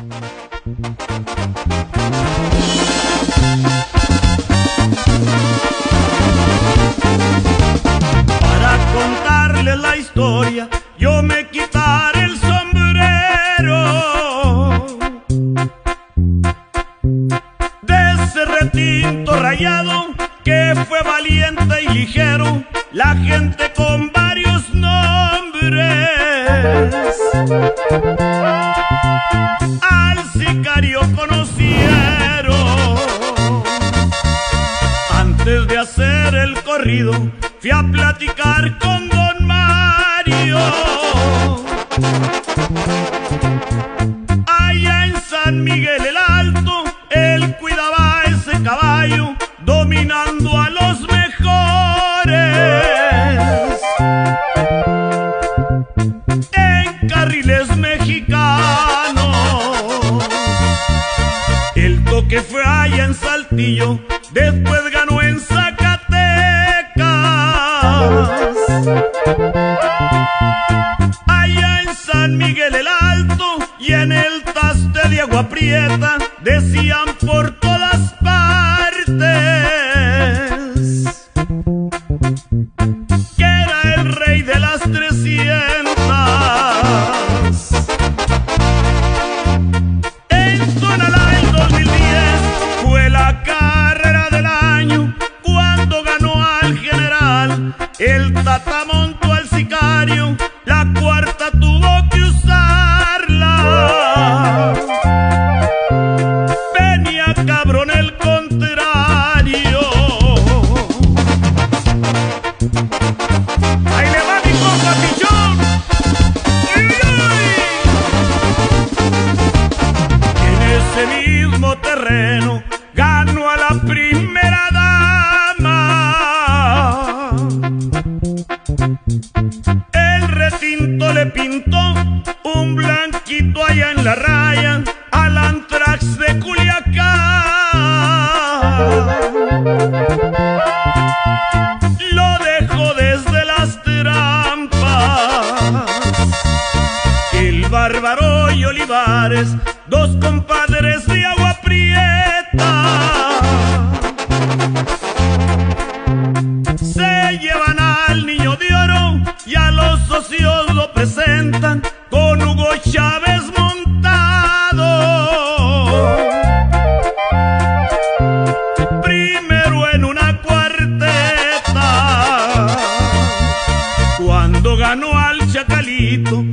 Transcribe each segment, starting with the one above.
Para contarles la historia, yo me quitaré el sombrero. De ese retinto rayado que fue valiente y ligero, la gente fui a platicar con don Mario. Allá en San Miguel el Alto, él cuidaba ese caballo, dominando a los mejores. En carriles mexicanos. El toque fue allá en Saltillo, El Tata montó al sicario, la cuarta un blanquito allá en la raya al antrax de Culiacán. Lo dejó desde las trampas. El bárbaro y Olivares, dos compadres de Chacalito,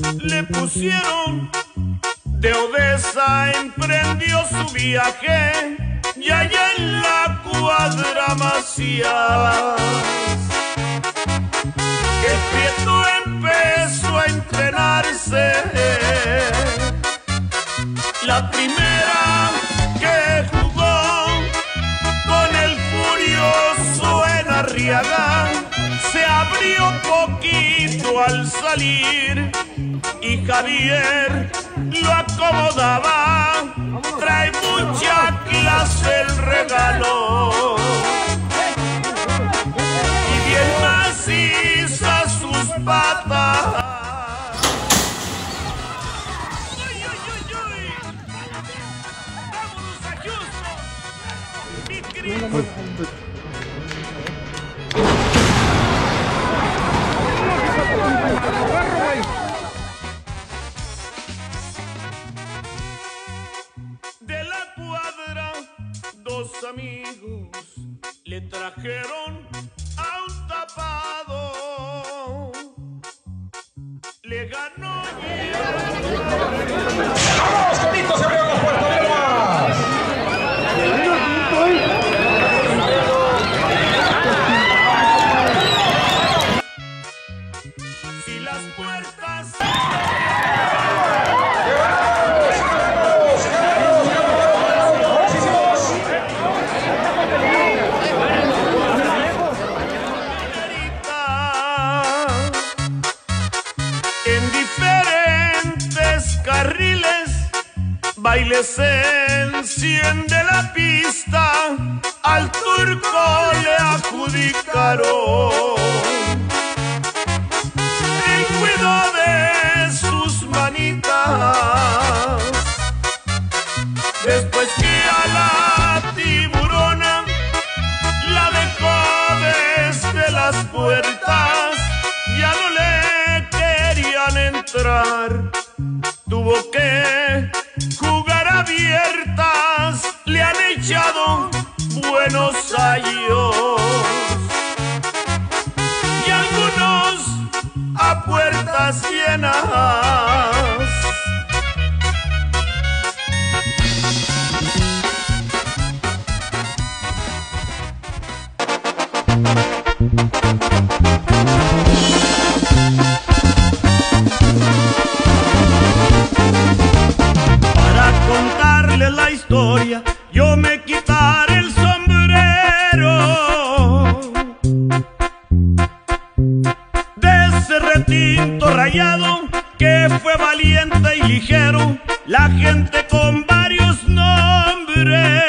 le pusieron de Odessa, emprendió su viaje y allá en la cuadra Macías. El prieto empezó a entrenarse. La primera que jugó con el furioso en Arriaga se abrió poquito al salir Javier lo acomodaba, trae mucha clase el regalo. Y bien maciza sus patas. Uy, uy, uy, amigos le trajeron a un tapado. Le ganó ¡Vamos, Carlitos! ¡Se abrieron las puertas baile se enciende la pista, al turco le adjudicaron el cuidado de sus manitas. Después que a la tiburona la dejó desde las puertas, puertas llenas. Fue valiente y ligero, la gente con varios nombres.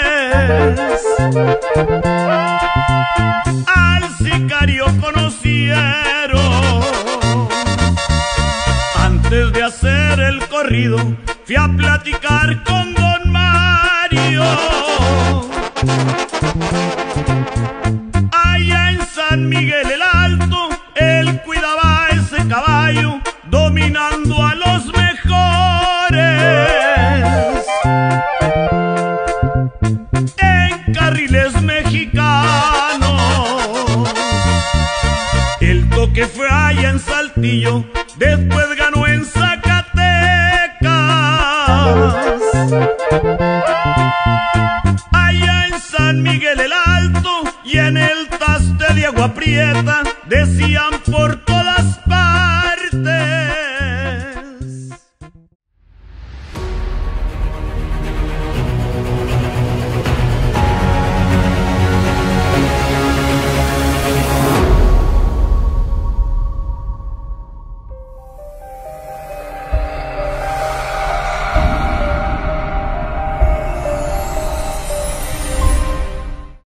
Al sicario conocieron antes de hacer el corrido, fui a platicar con don Mario. Allá en San Miguel Después ganó en Zacatecas. Allá en San Miguel el Alto y en el Taste de Agua Prieta,